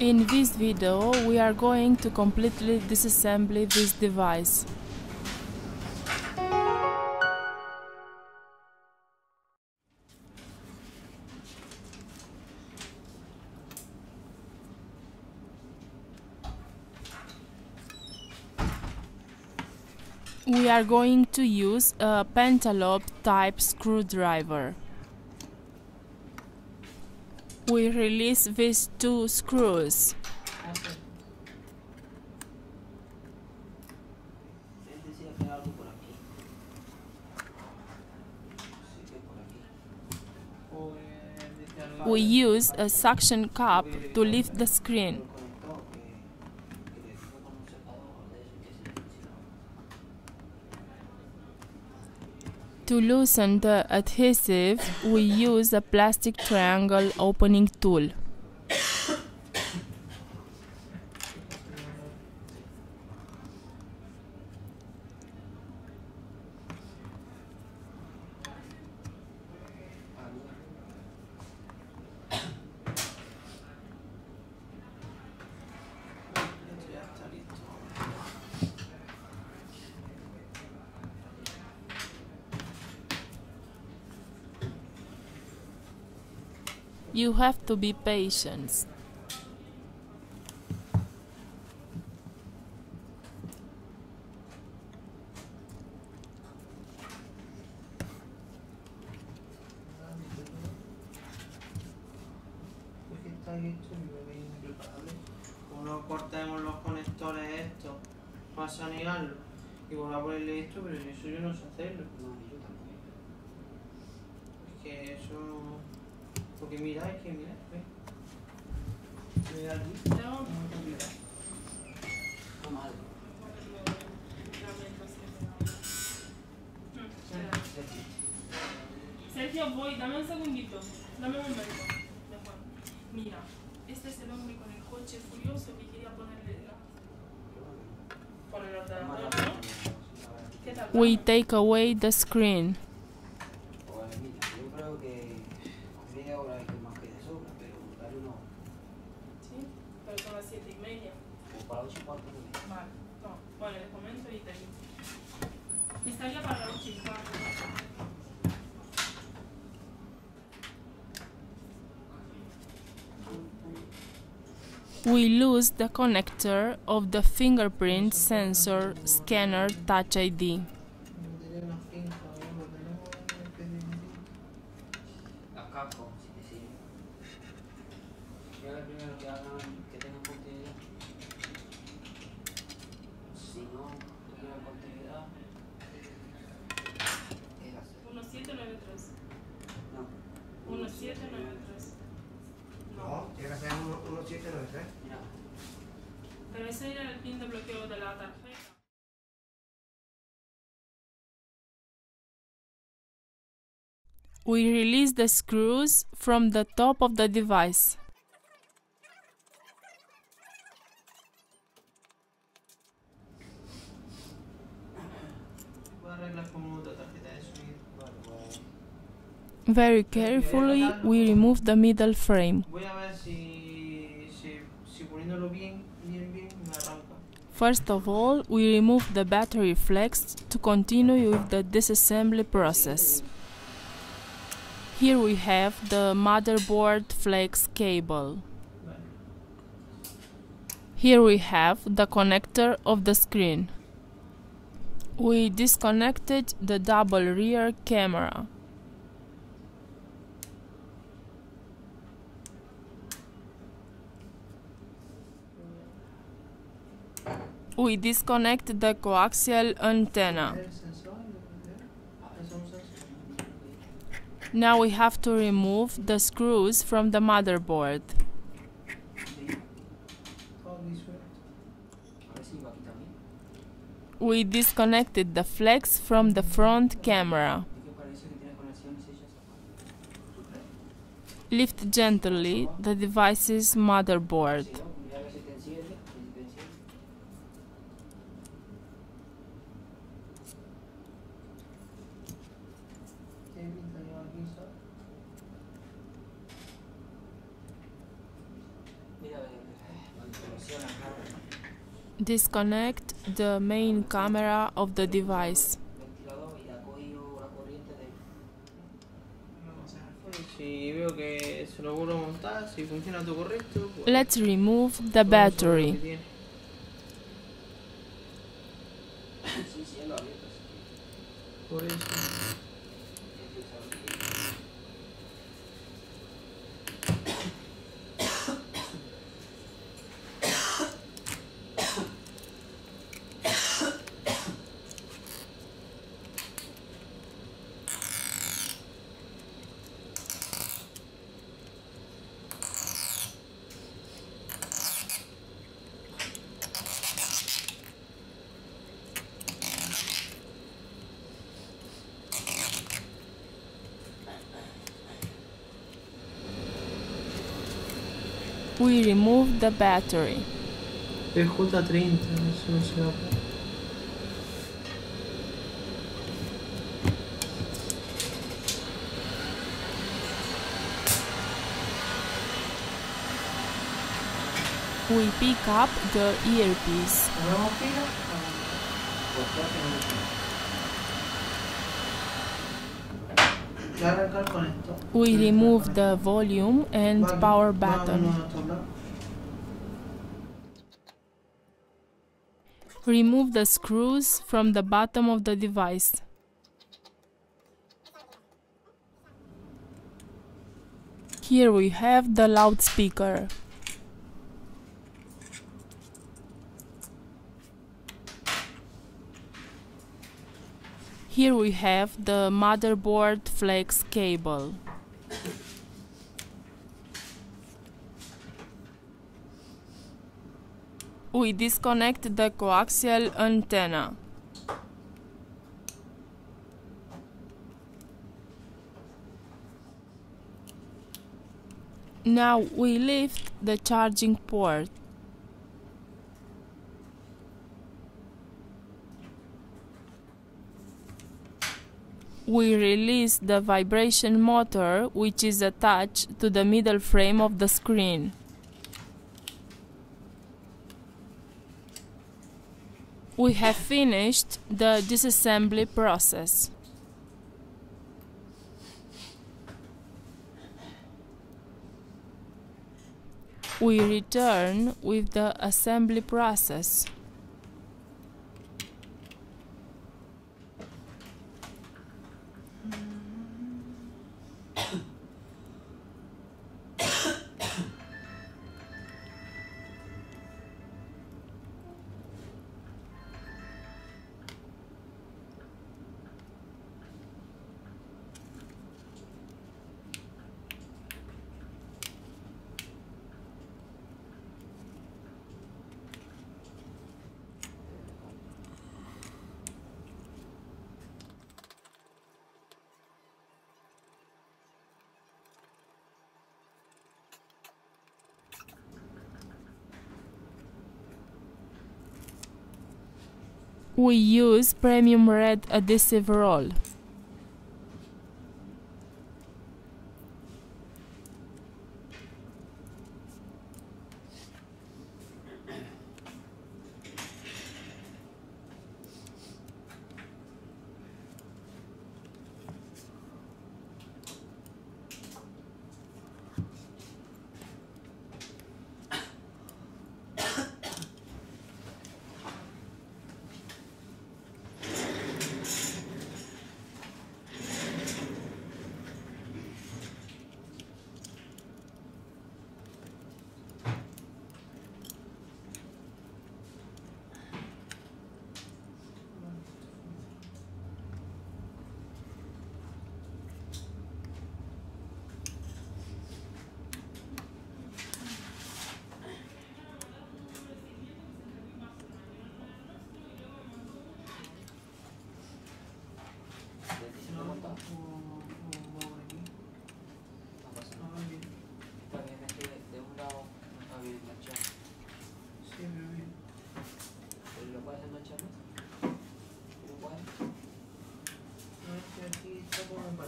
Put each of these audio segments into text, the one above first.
In this video we are going to completely disassemble this device. We are going to use a pentalobe type screwdriver. We release these two screws. We use a suction cup to lift the screen. el conector que, que le dijo con un secador de eso que se le enchilaba. To loosen the adhesive, we use a plastic triangle opening tool. Esto ya está listo. You have to be patient. Es que está hecho y lo veis. Uno cortemos los conectores estos para sanearlo y volver a ponerle esto, pero eso yo no sé hacerlo. No, yo tampoco. Es que eso. Porque mira, es que mira, ve. Mira aquí. No, no, mira. Toma algo. Sergio, voy, dame un segundito. Dame un momento. Mira, este es el hombre con el coche furioso que quería ponerle la... Por el ordenador, ¿no? ¿Qué tal? We take away the screen. Pues mira, yo creo que media hora es que más que de sobra, pero darle una hora. Sí, pero son las siete y media. O para ocho y cuarto de media. Vale, no, bueno, les comento y te digo. Estaría para las ocho y cuarto. We lose the connector of the fingerprint sensor scanner Touch ID. Tendría una finca, ¿no? Lo tenemos en especie de- La Capcom, si te sirve. Yo el primero que hagan que tengan continuidad. Si no tuvieran continuidad, es hacer. 1793. No. 1793. No, tiene que ser 1793. Mira, Pero ese era el pin de bloqueo de la tarjeta. We release the screws from the top of the device. voy a arreglar con otra tarjeta de sonido. Vale, pues. Very carefully, we remove the middle frame. First of all, we remove the battery flex to continue with the disassembly process. Here we have the motherboard flex cable. Here we have the connector of the screen. We disconnected the double rear camera. We disconnect the coaxial antenna. Now we have to remove the screws from the motherboard. We disconnected the flex from the front camera. Lift gently the device's motherboard. Sí, ¿no? Mira a ver si te enciende. Si te enciende. ¿Qué pinta lleva aquí, sabes? Mira, a ver. funciona, claro. Disconnect the main camera of the device. Let's remove the cogido la corriente de. Vamos a hacer, pues, Si veo que se lo vuelvo a montar, si funciona todo correcto, pues. Let's remove the vamos a ver lo que battery. tiene. Sí, sí, él lo ha abierto, así que. Por eso. él piensa lo que quiere. We remove the battery. PJ30, eso no se va a poder. We pick up the earpiece. ¿Ponemos pila? Pues creo que no. Ya arranca el conector. We remove the volume and power button. uno a otro lado. Remove the screws from the bottom of the device. Here we have the loudspeaker. Here we have the motherboard flex cable. We disconnect the coaxial antenna. Now we lift the charging port. We release the vibration motor which is attached to the middle frame of the screen. We have finished the disassembly process. We return with the assembly process. We use premium red adhesive roll.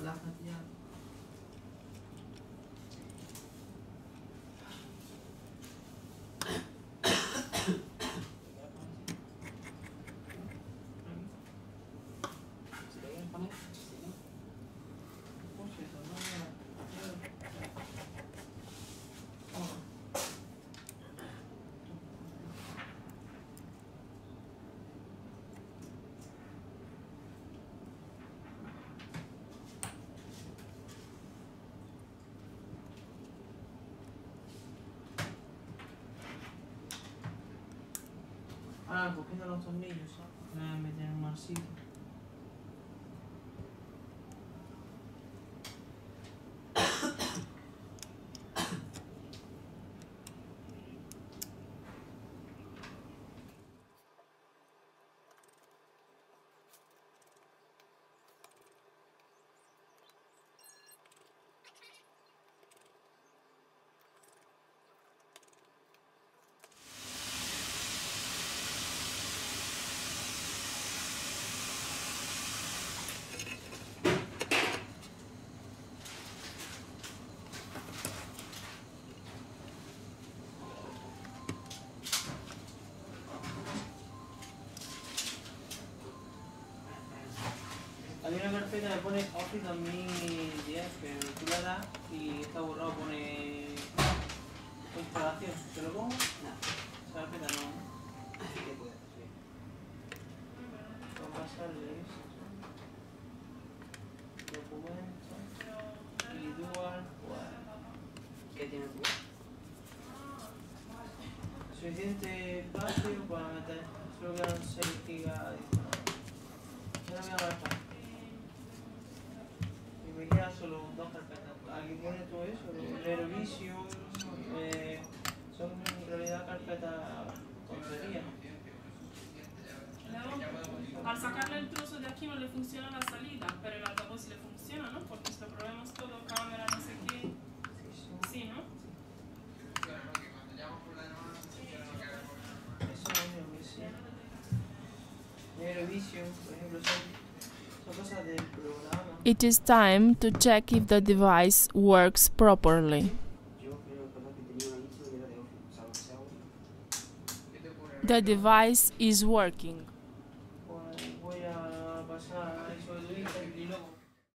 la fatiha. Franco, prendilo al tuo amico, so. Eh, mettere un marsito. Carpeta que pone Office 2010, pero tú le das y está borrado, pone instalación. ¿Te lo pongo? No. Esa carpeta no. Así que puede, sí. Voy a pasarle esto. Documento. Y dual. ¿Qué tiene? Suficiente espacio para meter. Solo quedan 6 gigas adicionales. Ya no voy a Lerovision, eh, son en realidad carpetas tonterías. Luego, al sacarle el trozo de aquí no le funciona la salida, pero el altavoz sí le funciona, ¿no? Porque esto probemos todo, cámara, no sé qué. Sí, sí. Sí, ¿no? Es lo. Neurovision, por ejemplo, son, son cosas del programa. It is time to check if the device works properly. The device is working.